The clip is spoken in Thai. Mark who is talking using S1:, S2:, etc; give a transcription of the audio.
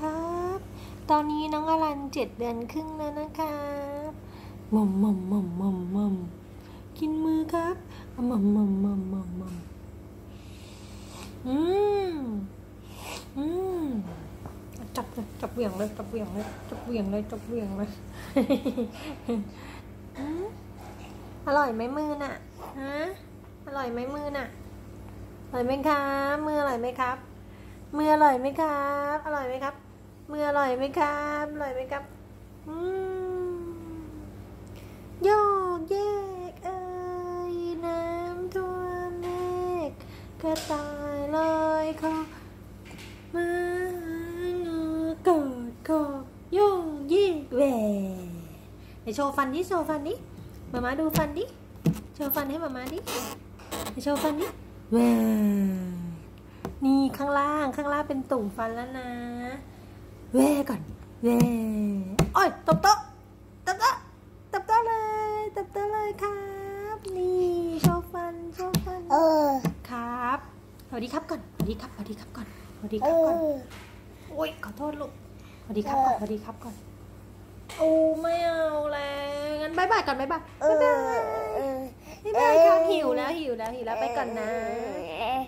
S1: ครับ ตอนนี้น้องอลันเจ็ดเดือนครึ่งแล้วนะครับมอมมอมมอมมอมมอมกินมือครับมอมมอมมอมมอมมอมอืมอืมจับเลยจับเหวี่ยงเลยจับเหวี่ยงเลยจับเหวี่ยงเลยจับเหวี่ยงเลยอืมอร่อยไหมมือน่ะฮะอร่อยไหมมือน่ะอร่อยไหมครับมืออร่อยไหมครับ มืออร่อยไหมครับ อร่อยไหมครับ มืออร่อยไหมครับ อร่อยไหมครับอืมโยกแยกเอ้ยน้ำท่วมเมฆกระต่ายลอยคอมางอกอดคอโยกเยกแหวไหนโชว์ฟันดิโชว์ฟันดิมามาดูฟันดิโชว์ฟันให้มามาดิไหนโชว์ฟันดิแหวน ข้างล่าง ข้างล่างเป็นตุ่มฟันแล้วนะแว่ก่อนแว่โอ้ยตบโต๊ะตบโต๊ะตบโต๊ะเลยตบโต๊ะเลยครับ นี่โชว์ฟันโชว์ฟัน
S2: เออ
S1: ครับสวัสดีครับก่อนสวัสดีครับสวัสดีครับก่อนสวัสดีค
S2: เอ
S1: รับก่อน
S2: อ
S1: โอ้ยขอโทษลูกสวัสดีครับก่อนสวัสดีครับก่อนโอ้ไม่เอาแล้วงั้น bye bye ก่อน bye bye
S2: เอ
S1: bye bye
S2: เออ
S1: bye bye ครับหิวแล้วหิวแล้วหิวแล้วไปก่อนนะ
S2: เออ